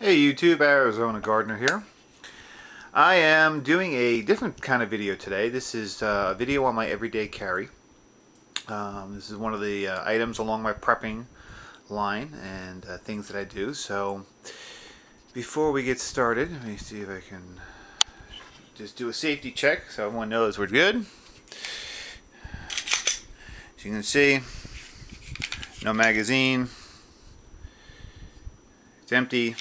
Hey YouTube, Arizona Gardener here. I am doing a different kind of video today. This is uh, a video on my everyday carry. Um, this is one of the uh, items along my prepping line and uh, things that I do. So before we get started, let me see if I can just do a safety check so everyone knows we're good. As you can see, no magazine. It's empty.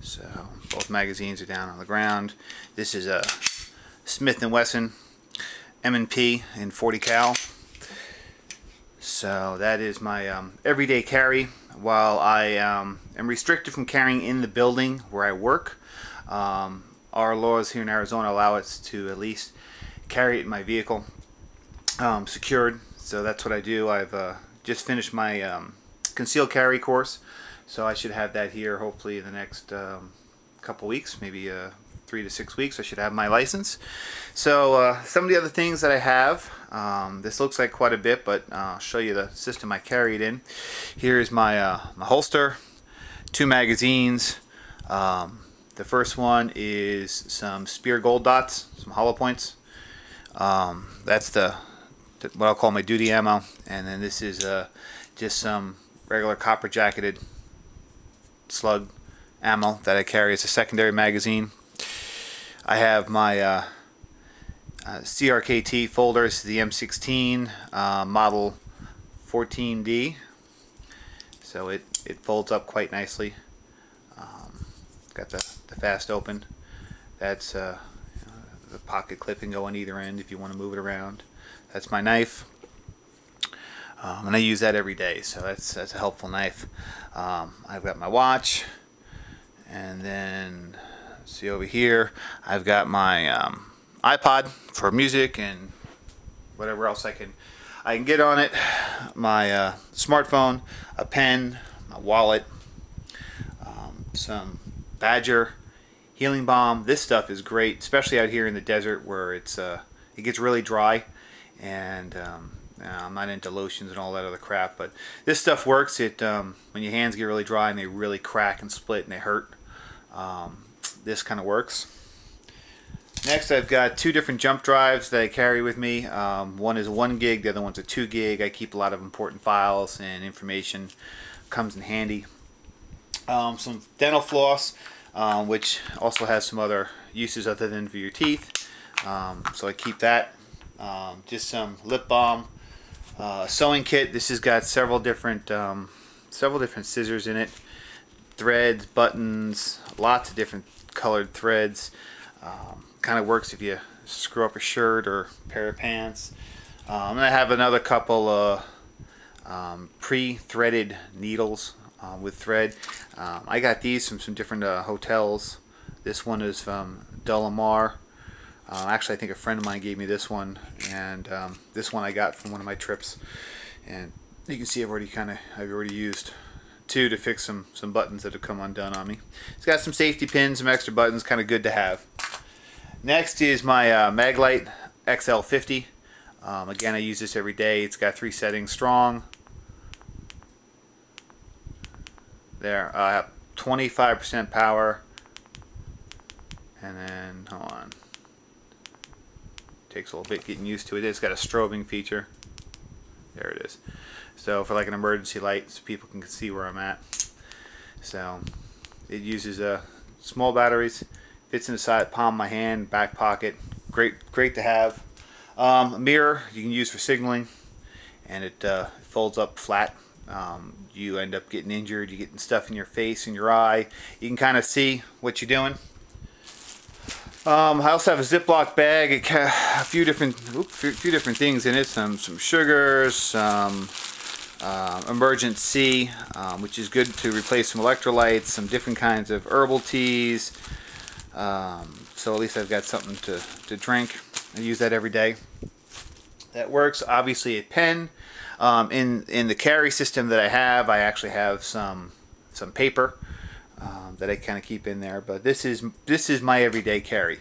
So both magazines are down on the ground. This is a Smith & Wesson M&P in 40 cal. So that is my um, everyday carry while I um, am restricted from carrying in the building where I work. Um, our laws here in Arizona allow us to at least carry it in my vehicle um, secured. So that's what I do. I've uh, just finished my um, concealed carry course. So I should have that here hopefully in the next um, couple weeks, maybe uh, three to six weeks. I should have my license. So uh, some of the other things that I have, um, this looks like quite a bit, but uh, I'll show you the system I carried in. Here's my, uh, my holster, two magazines. Um, the first one is some Speer Gold Dots, some hollow points. Um, that's the what I'll call my duty ammo, and then this is uh, just some regular copper jacketed slug ammo that I carry as a secondary magazine. I have my uh, uh, CRKT folders, the M16 uh, model 14D. So it, it folds up quite nicely. Um, got the, the fast open. That's uh, the pocket clip can go on either end if you want to move it around. That's my knife. Um, and I use that every day, so that's that's a helpful knife. Um, I've got my watch, and then see over here, I've got my um, iPod for music and whatever else I can I can get on it. My uh, smartphone, a pen, my wallet, um, some Badger healing balm. This stuff is great, especially out here in the desert where it's uh, it gets really dry and um, I'm not into lotions and all that other crap, but this stuff works. It um, when your hands get really dry and they really crack and split and they hurt. Um, this kind of works. Next, I've got two different jump drives that I carry with me. Um, one is one gig, the other one's a two gig. I keep a lot of important files and information. Comes in handy. Um, some dental floss, um, which also has some other uses other than for your teeth. Um, so I keep that. Just some lip balm uh, sewing kit. This has got several different um, several different scissors in it, threads, buttons, lots of different colored threads. Um, kind of works if you screw up a shirt or a pair of pants. Um, and I have another couple of um, pre-threaded needles uh, with thread. Um, I got these from some different uh, hotels. This one is from Delamar. Uh, actually, I think a friend of mine gave me this one, and um, this one I got from one of my trips. And you can see I've already kind of I've already used two to fix some some buttons that have come undone on me. It's got some safety pins, some extra buttons, kind of good to have. Next is my uh, Maglite XL50. Um, again, I use this every day. It's got three settings: strong. There, I have 25% power, and then hold on takes a little bit getting used to it. It's got a strobing feature. There it is. So for like an emergency light, so people can see where I'm at. So it uses uh, small batteries, fits in the side palm of my hand, back pocket. Great, great to have. Um, a mirror you can use for signaling, and it uh, folds up flat. Um, you end up getting injured, you getting stuff in your face and your eye. You can kind of see what you're doing. Um, I also have a Ziploc bag, a few different, oops, few different things in it. Some some sugars, some uh, Emergen-C, um, which is good to replace some electrolytes, some different kinds of herbal teas. Um, so at least I've got something to, to drink. I use that every day. That works. Obviously a pen. Um, in in the carry system that I have, I actually have some some paper um, that I kind of keep in there. But this is this is my everyday carry.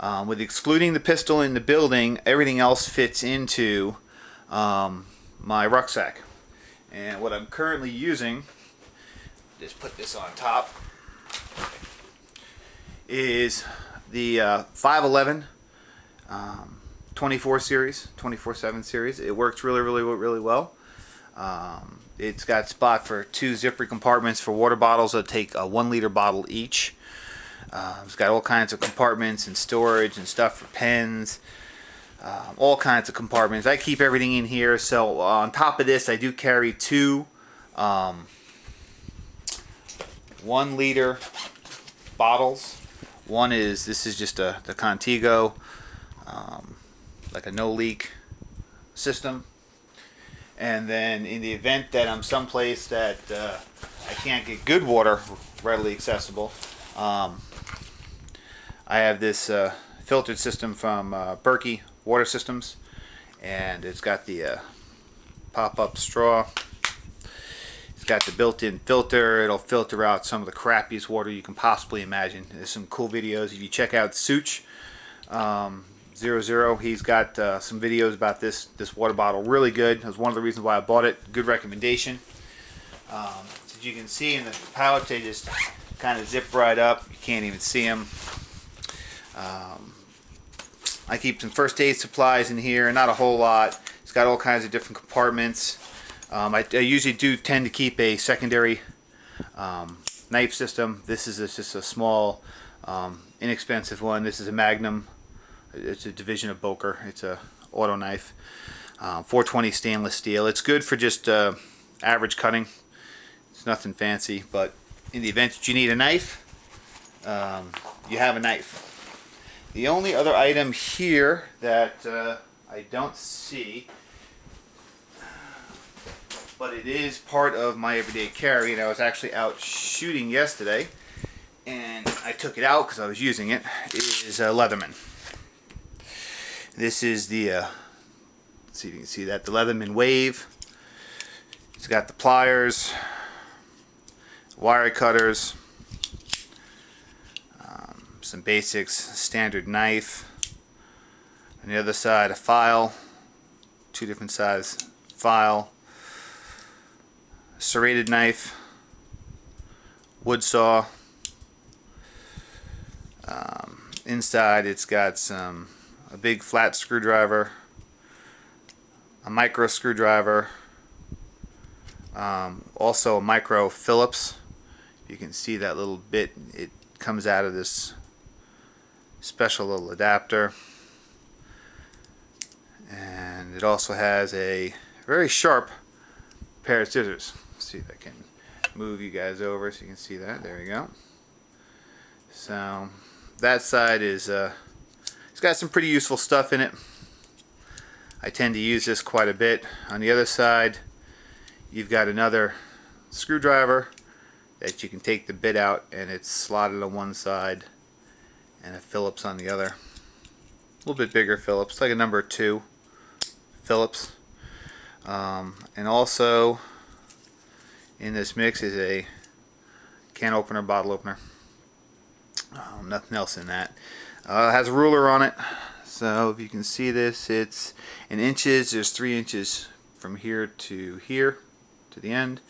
Um, with excluding the pistol in the building, everything else fits into um, my rucksack. And what I'm currently using just put this on top, is the uh, 511 um, 24 series, 24/7 series. It works really, really, really well. Um, it's got spot for two zipper compartments for water bottles that take a one liter bottle each. Uh, it's got all kinds of compartments and storage and stuff for pens. Um, all kinds of compartments. I keep everything in here. So uh, on top of this, I do carry two um, one liter bottles. One is this is just a the Contigo, um, like a no leak system. And then in the event that I'm someplace that uh, I can't get good water readily accessible, um, I have this uh, filtered system from uh, Berkey Water Systems, and it's got the uh, pop-up straw. It's got the built-in filter. It'll filter out some of the crappiest water you can possibly imagine. There's some cool videos. If you check out Sootch, um, Zero Zero. He's got uh, some videos about this this water bottle. Really good. Was one of the reasons why I bought it. Good recommendation. Um, as you can see in the pouch, they just kind of zip right up. You can't even see them. Um, I keep some first aid supplies in here. Not a whole lot. It's got all kinds of different compartments. Um, I, I, usually do tend to keep a secondary um, knife system. This is a, just a small, um, inexpensive one. This is a Magnum it's a division of Boker. It's a auto knife. Uh, 420 stainless steel. It's good for just uh, average cutting. It's nothing fancy, but in the event that you need a knife, um, you have a knife. The only other item here that uh, I don't see, but it is part of my everyday carry, and I was actually out shooting yesterday, and I took it out because I was using it, is a Leatherman. This is the, uh, see if you can see that, the Leatherman Wave. It's got the pliers, wire cutters, um, some basics, standard knife. On the other side, a file, two different size file, serrated knife, wood saw. Um, inside, it's got some a big flat screwdriver, a micro screwdriver, um, also a micro Phillips. You can see that little bit, it comes out of this special little adapter. And it also has a very sharp pair of scissors. Let's see if I can move you guys over so you can see that. There we go. So that side is uh, got some pretty useful stuff in it. I tend to use this quite a bit. On the other side, you've got another screwdriver that you can take the bit out and it's slotted on one side and a Phillips on the other. A little bit bigger Phillips, like a number two Phillips. Um, and also in this mix is a can opener, bottle opener. Um, nothing else in that. Uh, has a ruler on it. So if you can see this, it's in inches. There's three inches from here to here, to the end.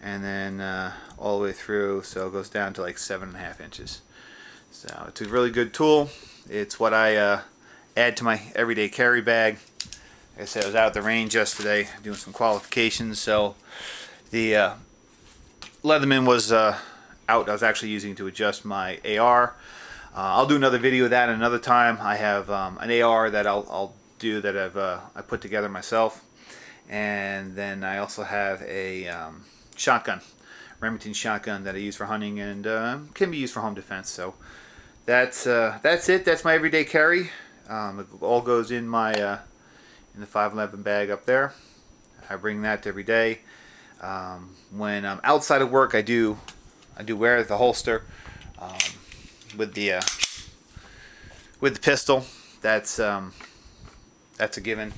And then uh, all the way through, so it goes down to like seven and a half inches. So it's a really good tool. It's what I uh, add to my everyday carry bag. Like I said, I was out at the range yesterday doing some qualifications, so the uh, Leatherman was uh, out. I was actually using to adjust my AR. Uh, I'll do another video of that another time. I have um, an AR that I'll, I'll do that I've uh, I put together myself, and then I also have a um, shotgun, Remington shotgun that I use for hunting and uh, can be used for home defense. So that's uh, that's it. That's my everyday carry. Um, it all goes in my uh, in the 511 bag up there. I bring that every day. Um, when I'm outside of work, I do I do wear the holster. Um, with the uh, with the pistol. That's um, that's a given.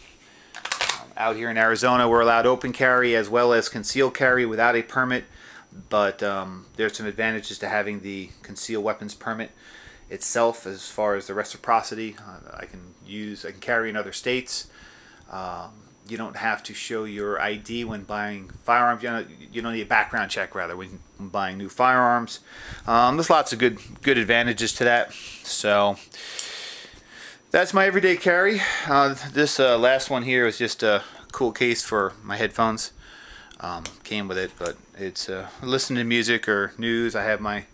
Um, out here in Arizona, we're allowed open carry as well as concealed carry without a permit. But um, there's some advantages to having the concealed weapons permit itself, as far as the reciprocity. Uh, I can use, I can carry in other states. Um, you don't have to show your ID when buying firearms. You, know, you don't need a background check rather when buying new firearms. Um, there's lots of good good advantages to that. So that's my everyday carry. Uh, this uh, last one here is just a cool case for my headphones. Um, came with it, but it's uh, listening to music or news. I have my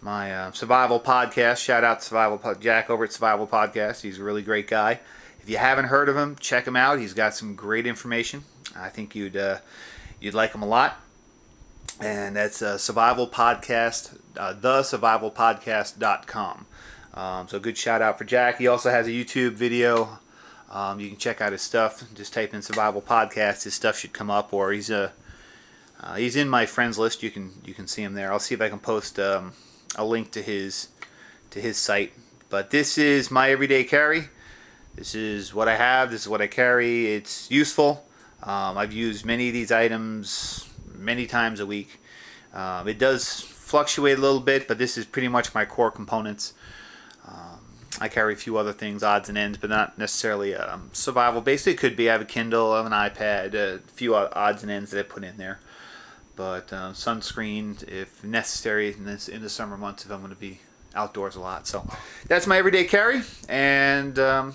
my uh, survival podcast. Shout out to Survival Jack over at Survival Podcast. He's a really great guy. If you haven't heard of him, check him out. He's got some great information. I think you'd uh, you'd like him a lot. And that's uh, Survival Podcast, uh, thesurvivalpodcast.com. Um, so good shout out for Jack. He also has a YouTube video. Um, you can check out his stuff. Just type in Survival Podcast. His stuff should come up, or he's a uh, he's in my friends list. You can you can see him there. I'll see if I can post um, a link to his to his site. But this is my everyday carry. This is what I have. This is what I carry. It's useful. Um, I've used many of these items many times a week. Um, it does fluctuate a little bit, but this is pretty much my core components. Um, I carry a few other things, odds and ends, but not necessarily um, survival based. It could be I have a Kindle, I have an iPad, a few odds and ends that I put in there. But uh, sunscreen, if necessary, in, this, in the summer months, if I'm going to be outdoors a lot. So that's my everyday carry, and um,